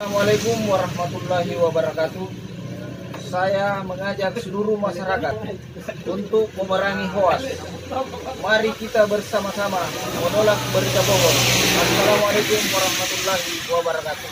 Assalamualaikum warahmatullahi wabarakatuh. Saya mengajak seluruh masyarakat untuk memerangi hoas. Mari kita bersama-sama menolak berita bohong. Assalamualaikum warahmatullahi wabarakatuh.